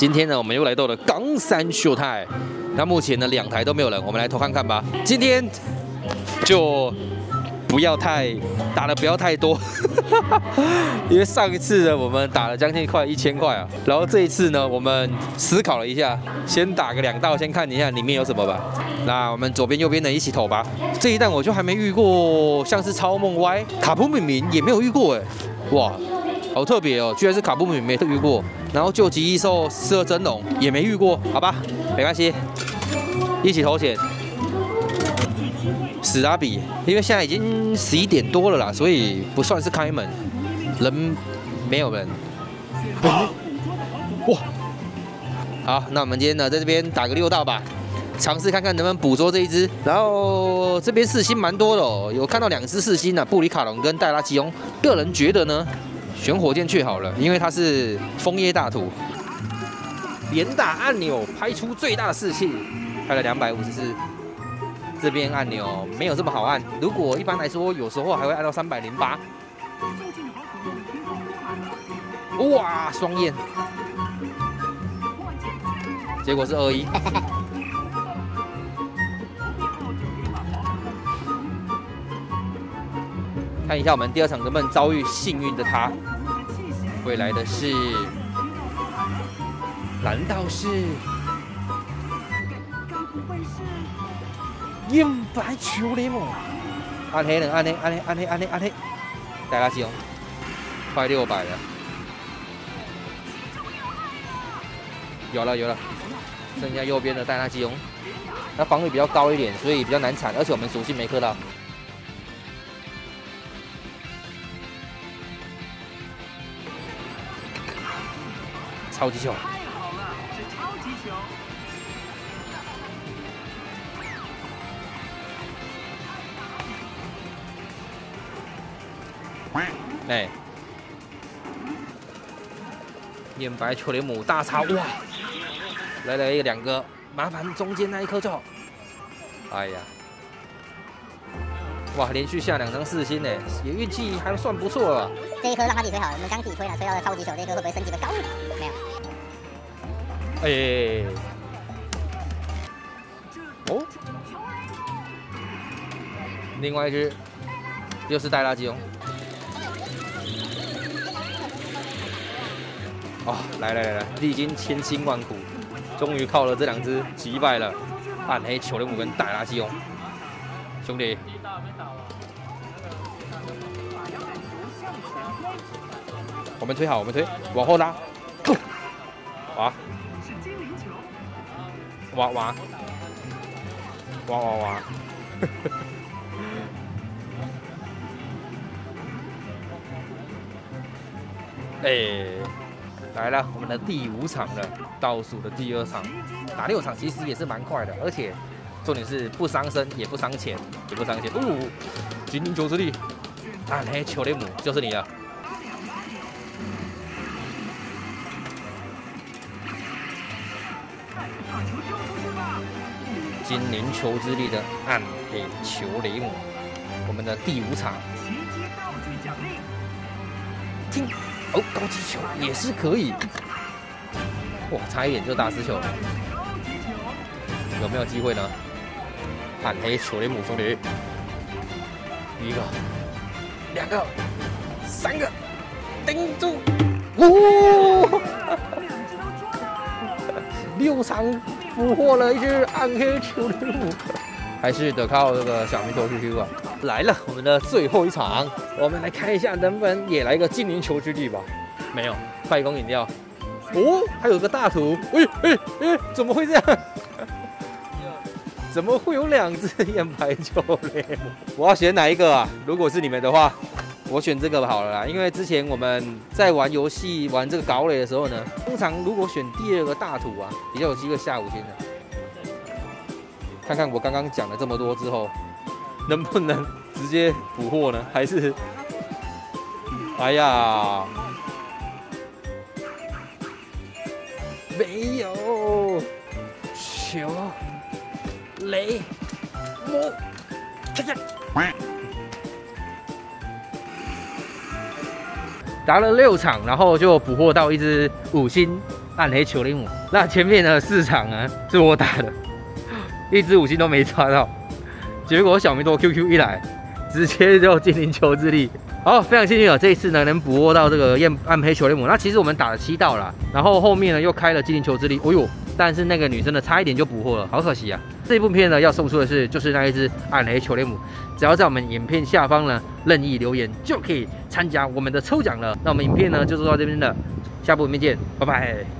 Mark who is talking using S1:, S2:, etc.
S1: 今天呢，我们又来到了冈山秀泰。那目前呢，两台都没有人，我们来偷看看吧。今天就不要太打的不要太多，因为上一次呢，我们打了将近快一千块啊。然后这一次呢，我们思考了一下，先打个两道，先看一下里面有什么吧。那我们左边右边的一起投吧。这一弹我就还没遇过，像是超梦 Y 卡普敏敏也没有遇过哎，哇！好特别哦，居然是卡布米没遇过，然后救急异兽四二真龙也没遇过，好吧，没关系，一起投钱。史拉比，因为现在已经十一点多了啦，所以不算是开门，人没有人。哇，好，那我们今天呢在这边打个六道吧，尝试看看能不能捕捉这一只。然后这边四星蛮多的哦，有看到两只四星的布里卡隆跟戴拉基翁，个人觉得呢。选火箭去好了，因为它是枫叶大图。连打按钮拍出最大的士气，拍了两百五十次。这边按钮没有这么好按，如果一般来说，有时候还会按到三百零八。哇，双燕，结果是二一。看一下我们第二场能不能遭遇幸运的他，会来的是？难道是？硬白球联盟？暗黑呢？暗黑？暗黑？暗黑？暗黑？暗黑？戴拉基哦，快六百了，有了有了，剩下右边的戴拉基翁，他防御比较高一点，所以比较难铲，而且我们属性没磕到。超级球！太好了，是超级球！哎，念白球雷姆大超哇！来来两个，麻烦中间那一颗就好。哎呀，哇，连续下两张四星呢，也运气还算不错了。
S2: 这一颗让他自己推好了，我们刚自己推了，推到了超级球，这一颗会不会升级个高？没有。哎，
S1: 哦，另外一只又是带垃圾哦。哦，来来来来，历经千辛万苦，终于靠了这两只击败了暗黑球雷姆跟带垃圾哦，兄弟。我们推好，我们推，往后拉，滑。哇哇，哇哇哇！哎，来了，我们的第五场了，倒数的第二场，打六场其实也是蛮快的，而且重点是不伤身，也不伤钱，也不伤钱。哦，精灵球之力，暗黑球雷姆就是你了。精灵球之力的暗黑球雷姆，我们的第五场。听，哦，高级球也是可以。哇，差一点就大师球了。有没有机会呢？暗黑球雷姆兄弟，一个，两个，三个，盯住！哦，六场。俘获了一只暗黑球雷姆，还是得靠这个小明头 QQ 啊！来了，我们的最后一场，我们来看一下能不能也来个精灵球之力吧？没有，快攻饮料。哦，还有个大图，哎哎哎，怎么会这样？怎么会有两只眼白球嘞？我要选哪一个啊？如果是你们的话。我选这个好了啦，因为之前我们在玩游戏玩这个搞垒的时候呢，通常如果选第二个大图啊，比较有机会下五星的。看看我刚刚讲了这么多之后，能不能直接捕获呢？还是，哎呀，没有球雷姆，看看。打了六场，然后就捕获到一只五星暗黑球雷姆。那前面的四场呢是我打的，一只五星都没抓到，结果小明多 QQ 一来，直接就精灵球之力。好，非常幸运啊！这一次呢，能捕获到这个暗暗黑球雷姆。那其实我们打了七道了，然后后面呢又开了精灵球之力。哦呦，但是那个女生呢差一点就捕获了，好可惜啊！这部片呢要送出的是就是那一只暗黑球雷姆，只要在我们影片下方呢任意留言就可以参加我们的抽奖了。那我们影片呢就做到这边了，下部影片见，拜拜。